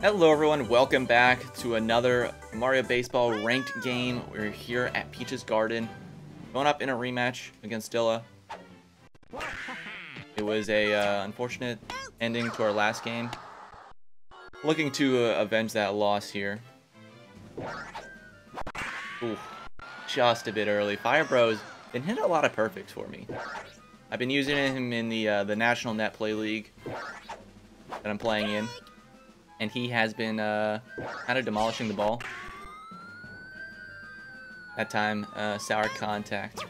Hello everyone, welcome back to another Mario Baseball ranked game. We're here at Peach's Garden, going up in a rematch against Dyla. It was a uh, unfortunate ending to our last game. Looking to uh, avenge that loss here. Just a bit early. Fire Bros been hitting a lot of perfects for me. I've been using him in the uh, the National Net Play League that I'm playing in and he has been uh, kind of demolishing the ball. That time, uh, sour contact.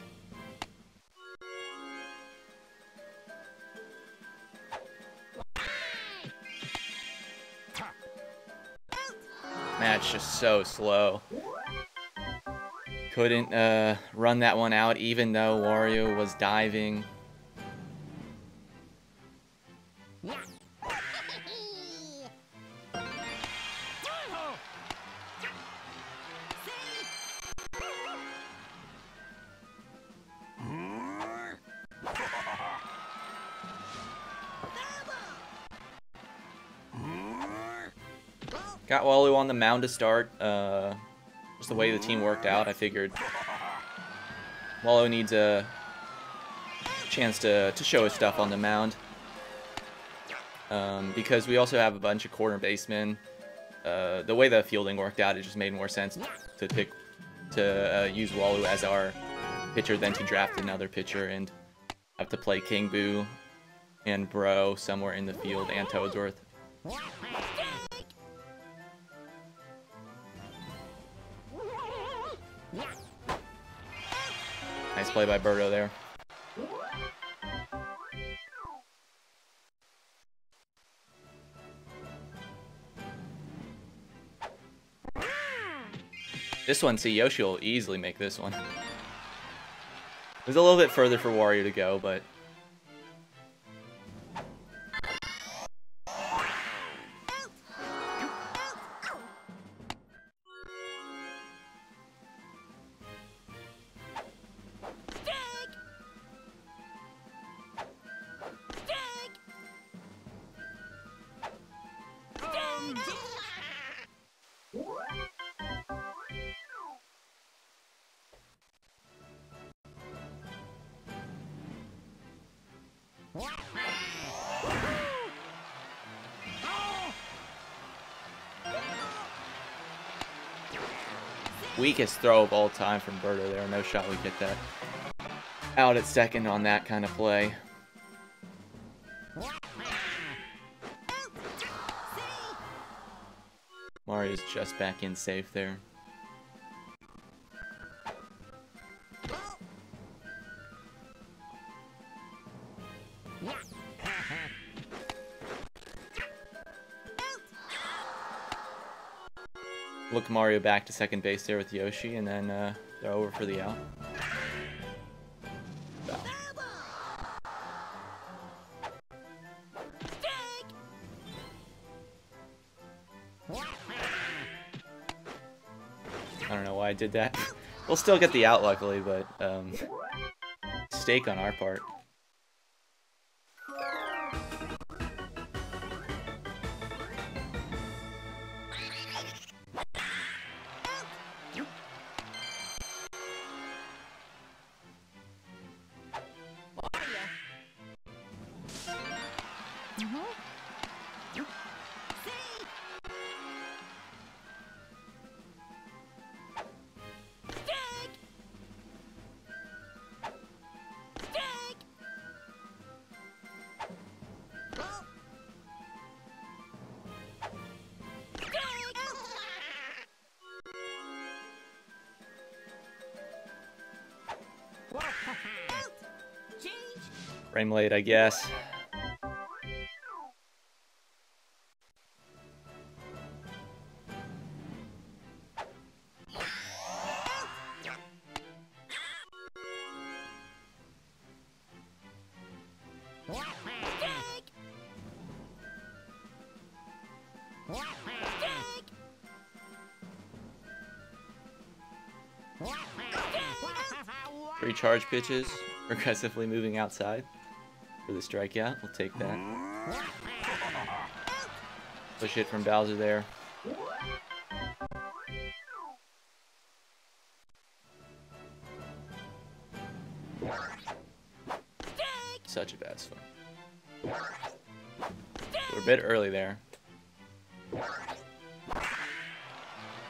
Match just so slow. Couldn't uh, run that one out even though Wario was diving. Got Walu on the mound to start. Uh, just the way the team worked out, I figured Walu needs a chance to, to show his stuff on the mound. Um, because we also have a bunch of corner basemen. Uh, the way the fielding worked out, it just made more sense to pick to uh, use Walu as our pitcher than to draft another pitcher and have to play King Boo and Bro somewhere in the field and Toadsworth. Nice play by Birdo there. This one, see, Yoshi will easily make this one. There's a little bit further for Wario to go, but Weakest throw of all time from Birdo there. No shot we get that. Out at second on that kind of play. Mario's just back in safe there. Mario back to second base there with Yoshi, and then uh, they're over for the out. I don't know why I did that. we'll still get the out, luckily, but um, stake on our part. Frame late, I guess. Three charge pitches, progressively moving outside for the strikeout. We'll take that. Push it from Bowser there. Such a bad swing. We're a bit early there.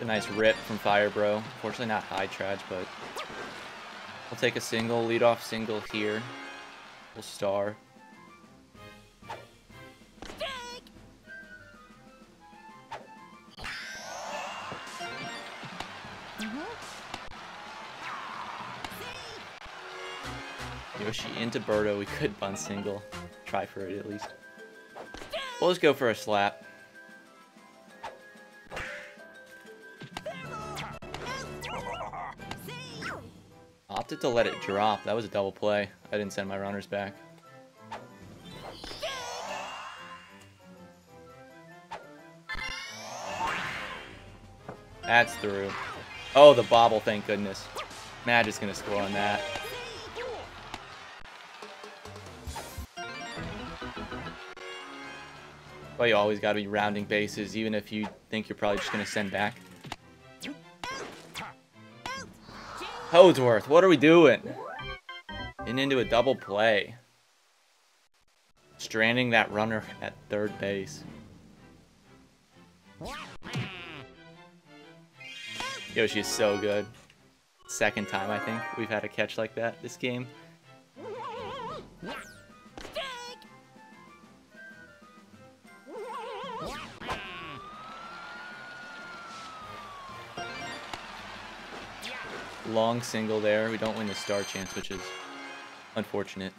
A nice rip from Fire Bro. Unfortunately not high trash, but I'll take a single, lead off single here. We'll star. Yoshi into Birdo. We could bunt single. Try for it at least. We'll just go for a slap. Opted to let it drop. That was a double play. I didn't send my runners back. That's through. Oh, the bobble, thank goodness. Magic's gonna score on that. Well, you always gotta be rounding bases, even if you think you're probably just gonna send back. Toadsworth, what are we doing? In into a double play. Stranding that runner at third base. Yoshi is so good. Second time, I think, we've had a catch like that this game. Long single there. We don't win the star chance, which is unfortunate.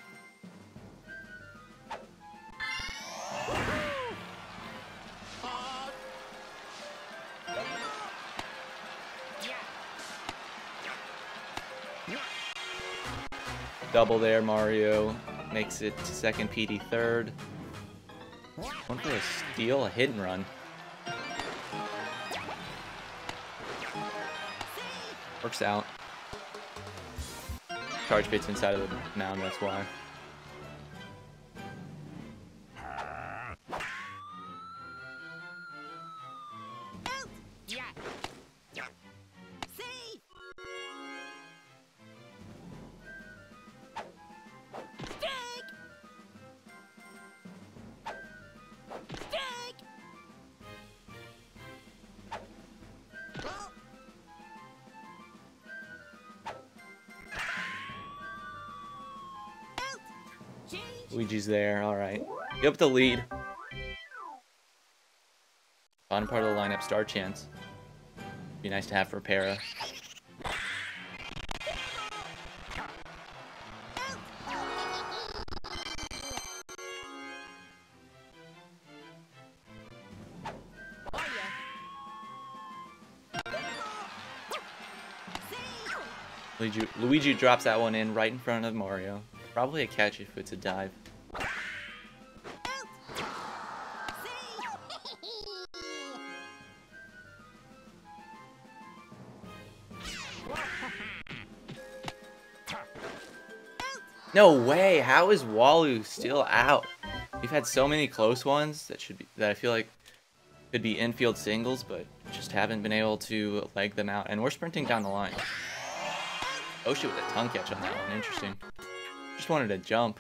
Double there, Mario. Makes it to second, PD third. One for a steal, a hit and run. Works out. Charge fits inside of the mound, that's why. Luigi's there, alright. Give up the lead. Bottom part of the lineup, star chance. Be nice to have for Para. Luigi drops that one in right in front of Mario. Probably a catch if it's a dive. No way! How is Walu still out? We've had so many close ones that should be that I feel like could be infield singles, but just haven't been able to leg them out. And we're sprinting down the line. Oh, Yoshi with a tongue catch on that one. Interesting. Just wanted to jump.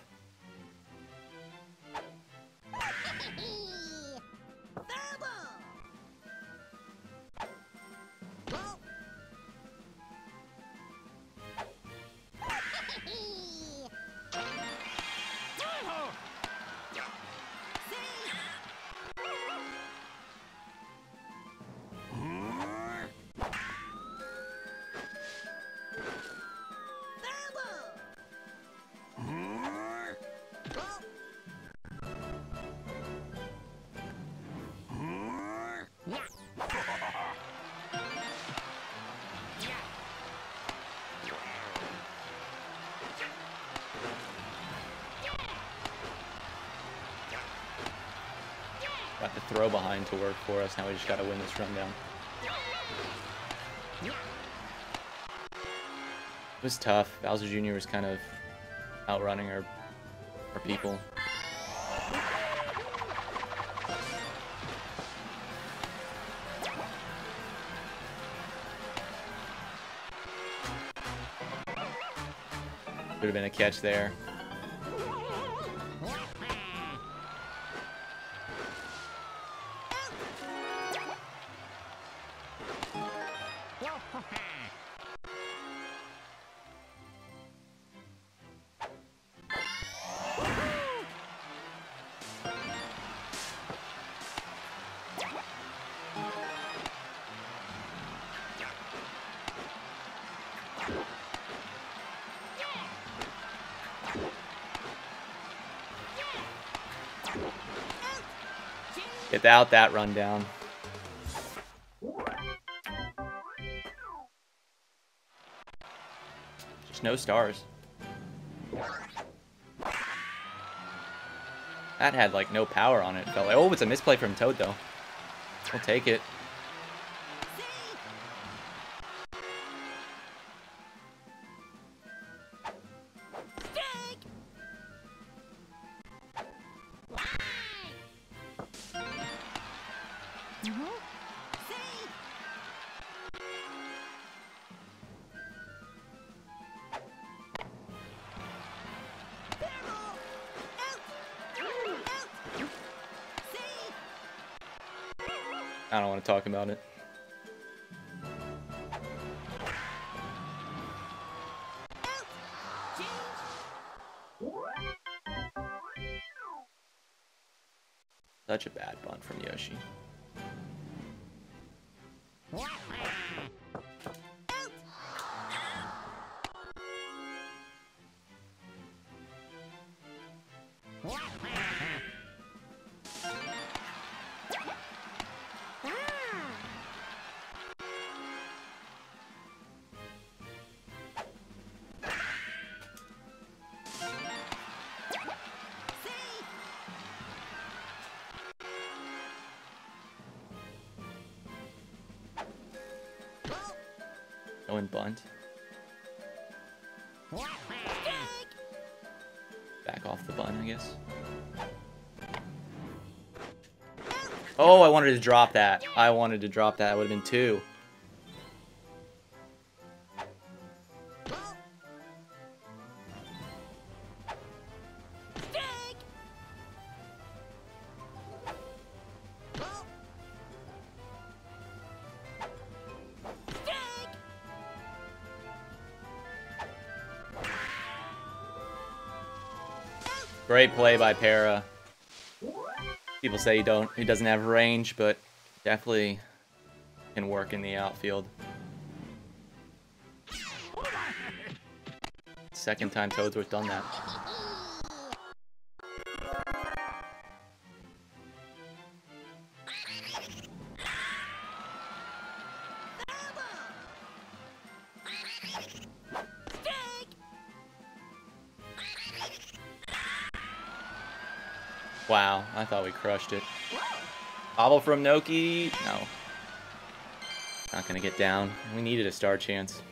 Got the throw behind to work for us. Now we just got to win this rundown. It was tough. Bowser Jr. was kind of outrunning our, our people. Could have been a catch there. Without that rundown. Just no stars. That had like no power on it. Felt oh, it's a misplay from Toad though. We'll take it. Talk about it. Such a bad bunt from Yoshi. Going bunt. Back off the bun, I guess. Oh, I wanted to drop that. I wanted to drop that. It would have been two. Great play by Para. People say he don't he doesn't have range, but definitely can work in the outfield. Second time Toadsworth done that. Wow, I thought we crushed it. Bobble from Noki. No. Not gonna get down. We needed a star chance.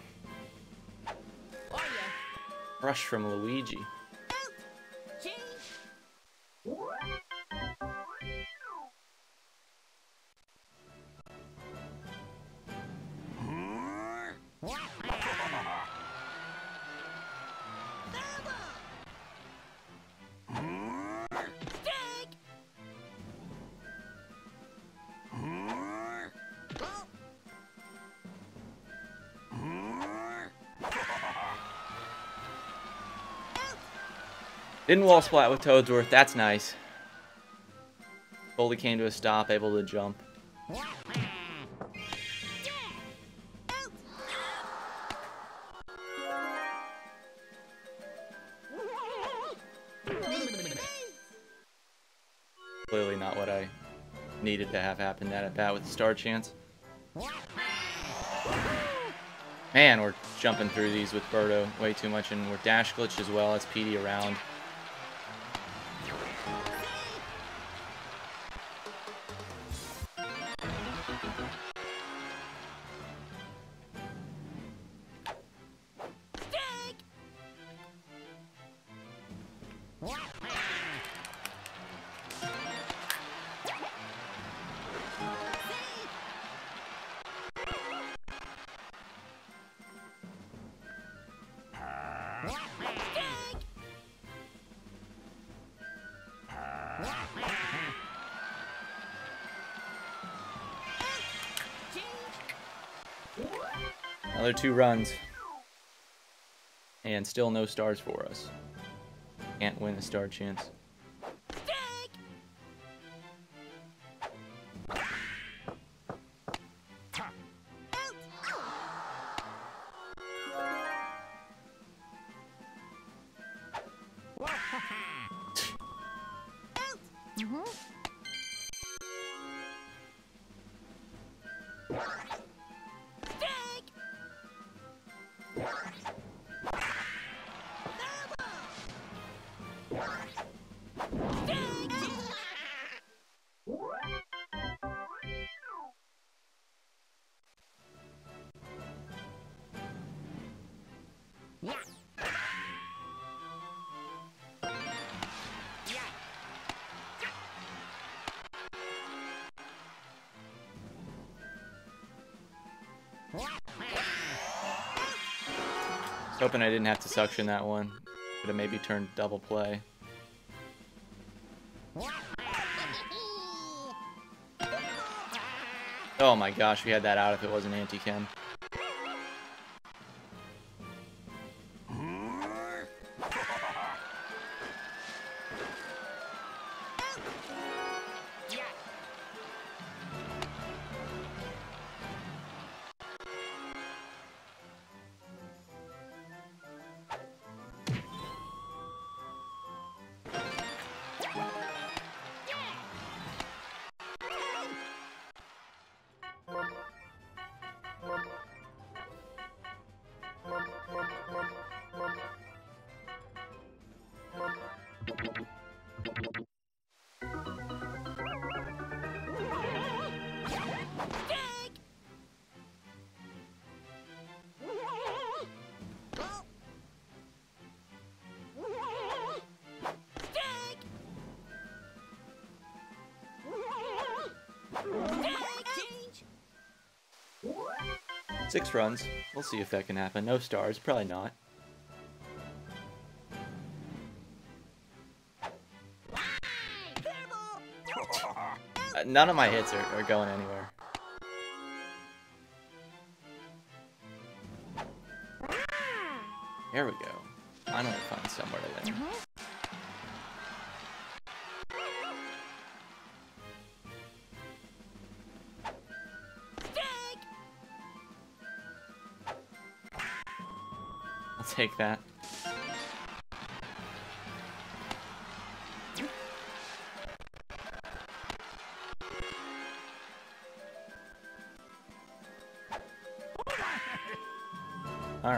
Rush from Luigi. Didn't wall splat with Toadsworth. That's nice. Fully came to a stop, able to jump. Clearly not what I needed to have happen that at bat with the star chance. Man, we're jumping through these with Birdo way too much, and we're dash glitched as well. That's PD around. Another two runs. And still no stars for us. Can't win a star chance. Hoping I didn't have to suction that one. Could have maybe turned double play. Oh my gosh, we had that out if it wasn't anti-chem. Six runs. We'll see if that can happen. No stars. Probably not. Uh, none of my hits are, are going anywhere. There we go. Finally find somewhere to win. Take that. All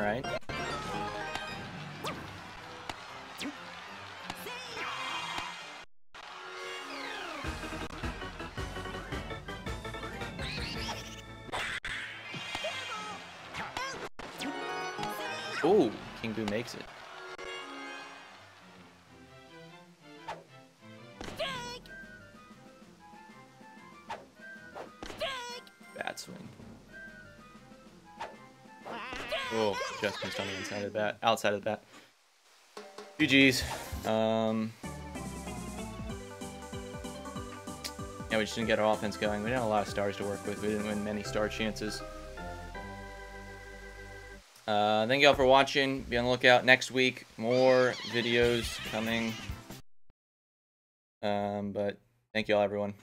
right. Ooh, King Boo makes it. Bad swing. Oh, just missed on the inside of that, outside of that. GG's. Um, yeah, we just didn't get our offense going. We didn't have a lot of stars to work with. We didn't win many star chances. Uh, thank y'all for watching. Be on the lookout next week. More videos coming. Um, but thank y'all, everyone.